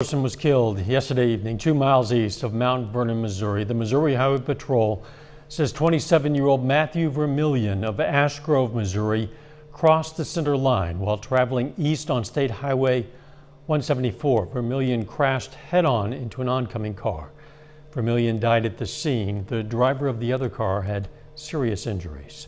person was killed yesterday evening two miles east of Mount Vernon, Missouri. The Missouri Highway Patrol says 27-year-old Matthew Vermillion of Ash Grove, Missouri crossed the center line while traveling east on State Highway 174. Vermillion crashed head-on into an oncoming car. Vermillion died at the scene. The driver of the other car had serious injuries.